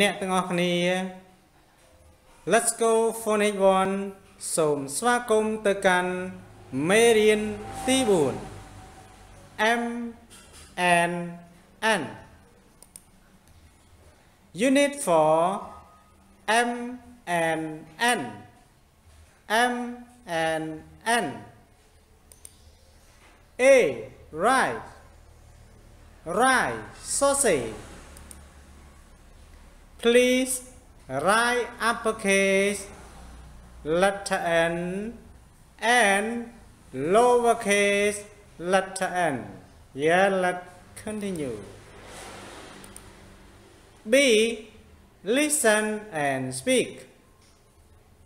អ្នកទាំងអស់គ្នា Let's go phonics 1សូមស្វាគមន៍ទៅកាន់មេរៀនទី4 M N N Unit 4 M N N M N N A right right sausage Please write uppercase letter N and lowercase letter n. Yeah, let's continue. B. Listen and speak.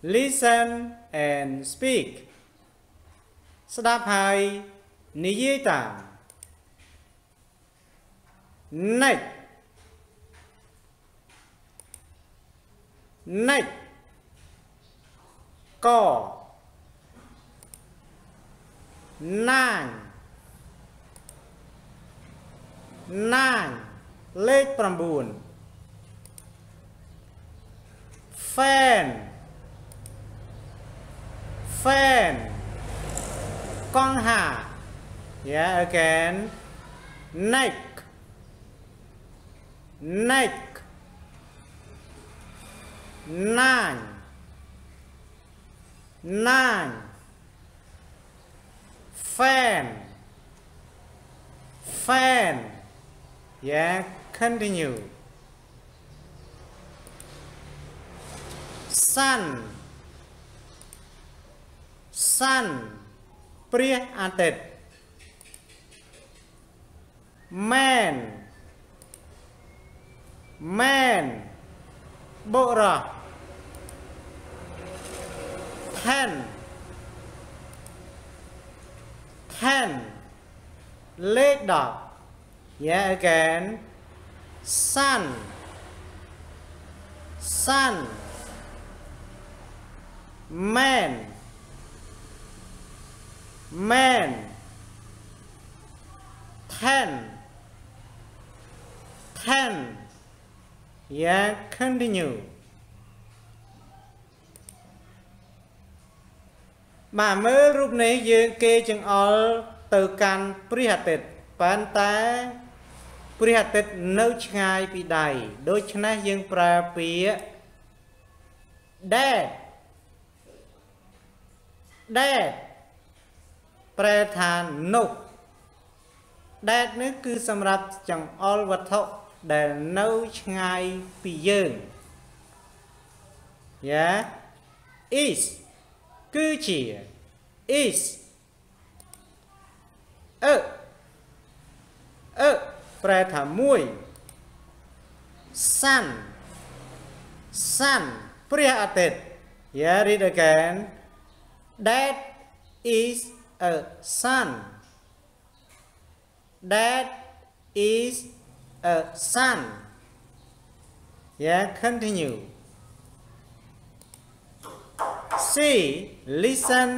Listen and speak. ស្ដាប់ហើយនិយាយតាម Next này cỏ nàng nàng lết pram buồn fan fan con hà yeah, again. Neck neck nine nine fan fan yeah continue sun sun ព្រះអាទិត្យ man man បុរស ten. ខ10 yeah again. Sun. Sun. Man. Man. Ten. Ten. Yeah continue បាទមើលរូបនេះយើងគេចង្អុលទៅកាន់ព្រះអាទិត្យប៉ុន្តែព្រះអាទិត្យនៅឆ្ងាយពីដៃដូច្នេះយើងប្រើពាក្យ that that ប្រែថានោះ that នេះគឺសម្រាប់ចង្អុលវត្ថុដែលនៅឆ្ងាយពីយើងយ៉ា is គឺជា is អឺអឺប្រែថាមួយ sun sun ព្រះអាទិត្យ Yeah read again that is a sun that is a sun Yeah continue C. Listen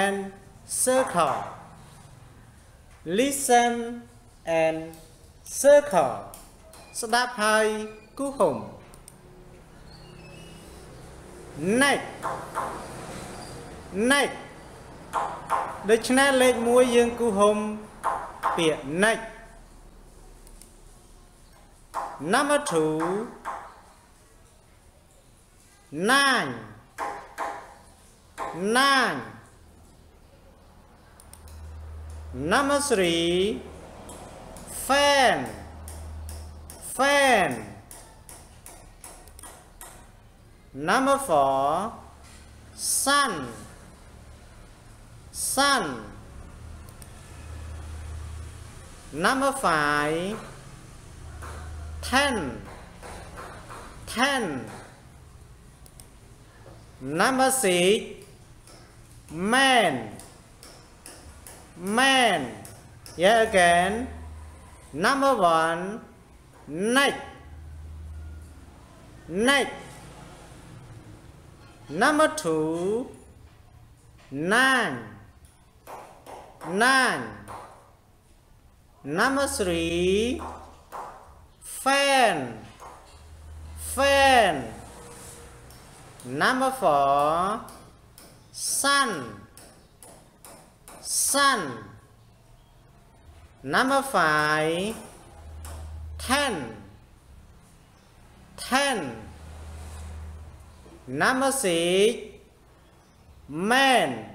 and circle. Listen and circle. ស្ដាប់ហើយគូហុំ Neck Neck ដូច្នេះលេខ1យើងគូហុំពាក្យ neck Number 2 nine nine. Number three, fan, fan. Number four, sun, sun. Number five, ten, ten. Number six, man. Man. Yeah again number one night. Night. Number two nine. Nine. Number three fan. Fan. Number 4 sun sun. Number 5 ten ten. Number 6 man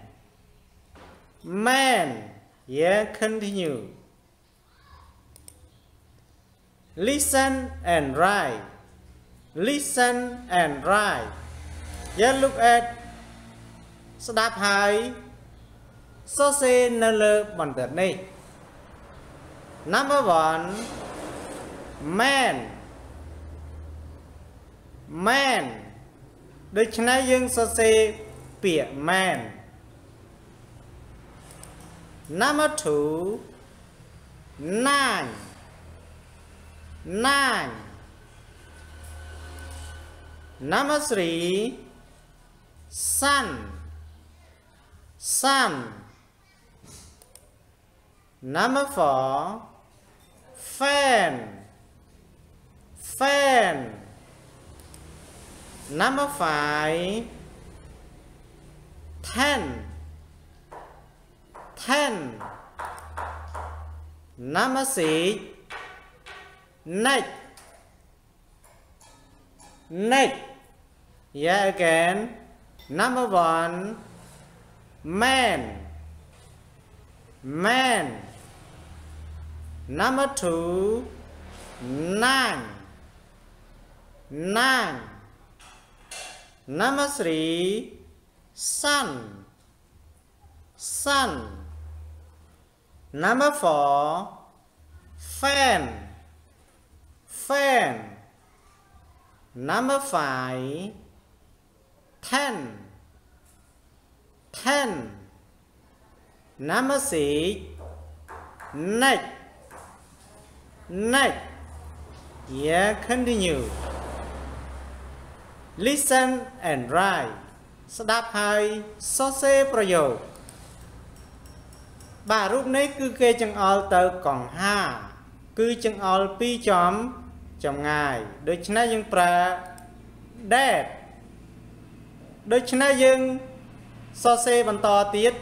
man. Yeah continue. Listen and write. Listen and write. Yeah look at ស្ដាប់ហើយសរសេរនៅលើបន្ទាត់នេះ number 1 man man ដូច្នេះយើងសរសេរពាក្យ man number 2 nine nine number 3 sun sun. Number 4 fan. Fan. Number 5 ten. Ten. Number 6 neck neck yeah again. Number 1 man man. Number 2 nine. Nine. Number 3 sun. Sun. Number 4 fan. Fan. Number 5 ten ten number six next. Next. Yeah, continue. Listen and write. Sẽ đáp hai, so xê pro dầu bà rút nấy cứ kê chân ol tờ còn ha. Cứ chân ol pi chóm trong ngày đối chná dân pra, đẹp. Đối chná dân โซเซบันตอติด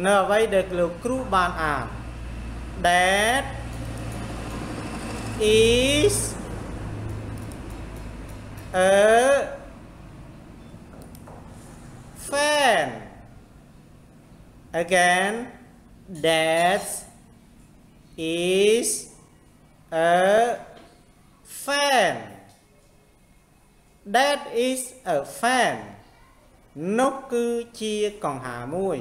เนอไว้เด็กหรือครูบานอ่าน that is a fan again that is a fan that is a fan នោះគឺជាកង្ហាមួយ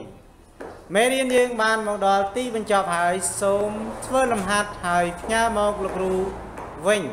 មេរៀនយើងបានមកដល់ទីបញ្ចប់ហើយសូមធ្វើលំហាត់ហើយផ្ញើមកលោកគ្រូវិញ